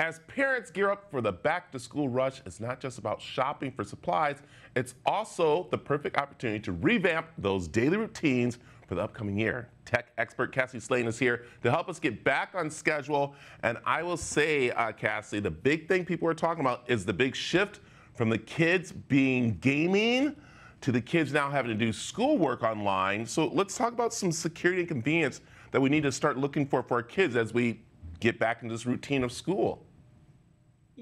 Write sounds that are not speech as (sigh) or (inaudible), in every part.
As parents gear up for the back to school rush, it's not just about shopping for supplies, it's also the perfect opportunity to revamp those daily routines for the upcoming year. Tech expert Cassie Lane is here to help us get back on schedule. And I will say, uh, Cassie, the big thing people are talking about is the big shift from the kids being gaming to the kids now having to do schoolwork online. So let's talk about some security and convenience that we need to start looking for for our kids as we get back into this routine of school.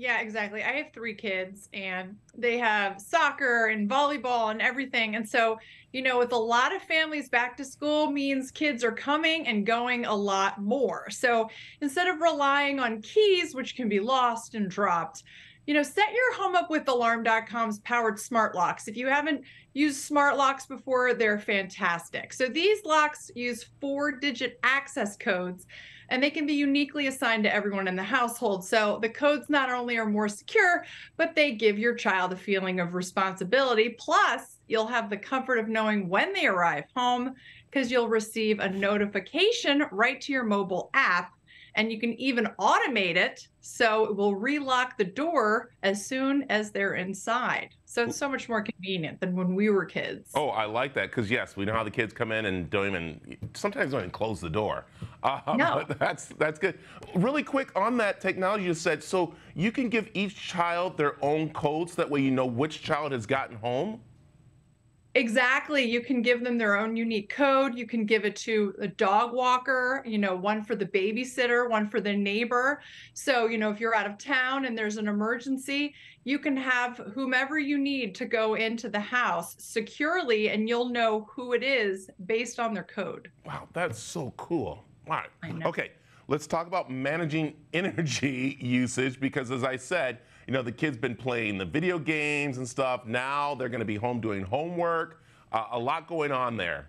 Yeah, exactly. I have three kids and they have soccer and volleyball and everything. And so, you know, with a lot of families, back to school means kids are coming and going a lot more. So instead of relying on keys, which can be lost and dropped, you know, set your home up with alarm.com's powered smart locks. If you haven't used smart locks before, they're fantastic. So these locks use four digit access codes and they can be uniquely assigned to everyone in the household. So the codes not only are more secure, but they give your child a feeling of responsibility. Plus, you'll have the comfort of knowing when they arrive home because you'll receive a notification right to your mobile app and you can even automate it so it will relock the door as soon as they're inside. So it's so much more convenient than when we were kids. Oh, I like that because yes, we know how the kids come in and don't even sometimes don't even close the door. Uh, (laughs) no. that's that's good. Really quick on that technology you said, so you can give each child their own codes. That way, you know which child has gotten home. Exactly. You can give them their own unique code. You can give it to a dog walker, you know, one for the babysitter, one for the neighbor. So, you know, if you're out of town and there's an emergency, you can have whomever you need to go into the house securely and you'll know who it is based on their code. Wow, that's so cool. Wow. Okay. Let's talk about managing (laughs) energy usage because, as I said, you know, the kids been playing the video games and stuff. Now they're going to be home doing homework. Uh, a lot going on there.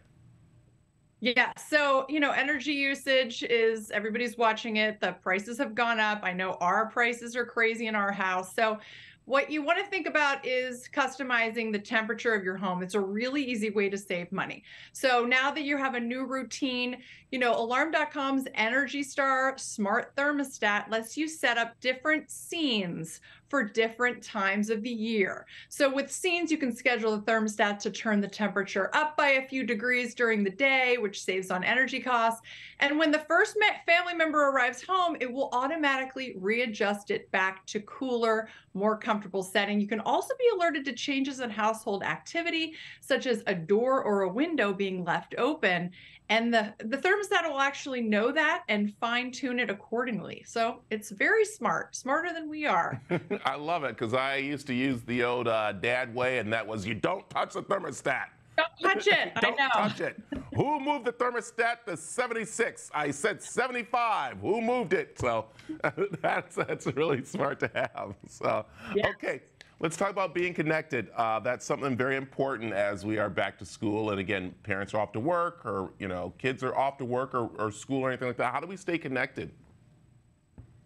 Yeah. So, you know, energy usage is everybody's watching it. The prices have gone up. I know our prices are crazy in our house. So, what you want to think about is customizing the temperature of your home. It's a really easy way to save money. So now that you have a new routine, you know, alarm.com's Energy Star smart thermostat lets you set up different scenes for different times of the year. So with scenes, you can schedule the thermostat to turn the temperature up by a few degrees during the day, which saves on energy costs. And when the first family member arrives home, it will automatically readjust it back to cooler, more comfortable setting. You can also be alerted to changes in household activity, such as a door or a window being left open and the the thermostat will actually know that and fine tune it accordingly. So it's very smart smarter than we are. (laughs) I love it because i used to use the old uh, dad way and that was you don't touch the thermostat don't touch it don't I know. touch it who moved the thermostat to 76 i said 75 who moved it so (laughs) that's that's really smart to have so okay Let's talk about being connected. Uh, that's something very important as we are back to school. And again, parents are off to work, or you know, kids are off to work or, or school or anything like that. How do we stay connected?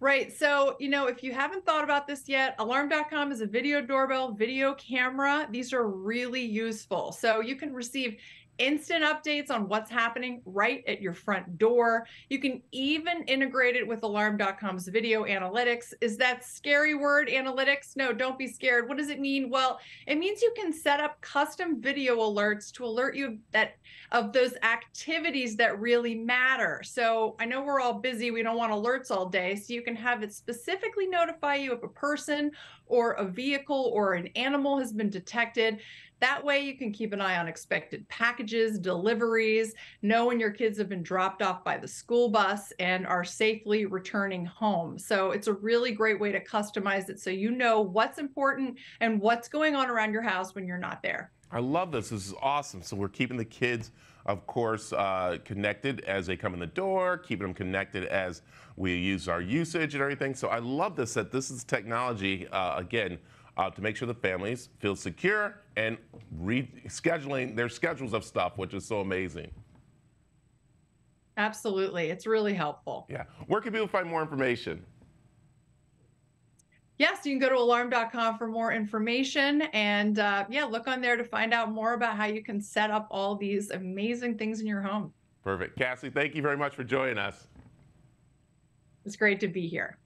Right. So, you know, if you haven't thought about this yet, alarm.com is a video doorbell, video camera. These are really useful. So you can receive instant updates on what's happening right at your front door. You can even integrate it with alarm.com's video analytics. Is that scary word analytics? No, don't be scared. What does it mean? Well, it means you can set up custom video alerts to alert you that of those activities that really matter. So, I know we're all busy, we don't want alerts all day, so you can have it specifically notify you if a person or a vehicle or an animal has been detected. That way, you can keep an eye on expected packages, deliveries, know when your kids have been dropped off by the school bus and are safely returning home. So, it's a really great way to customize it so you know what's important and what's going on around your house when you're not there. I love this. This is awesome. So, we're keeping the kids of course, uh, connected as they come in the door, keeping them connected as we use our usage and everything. So I love this that this is technology, uh, again, uh, to make sure the families feel secure and rescheduling their schedules of stuff, which is so amazing. Absolutely. It's really helpful. Yeah. Where can people find more information? Yes, you can go to alarm.com for more information. And uh, yeah, look on there to find out more about how you can set up all these amazing things in your home. Perfect. Cassie, thank you very much for joining us. It's great to be here.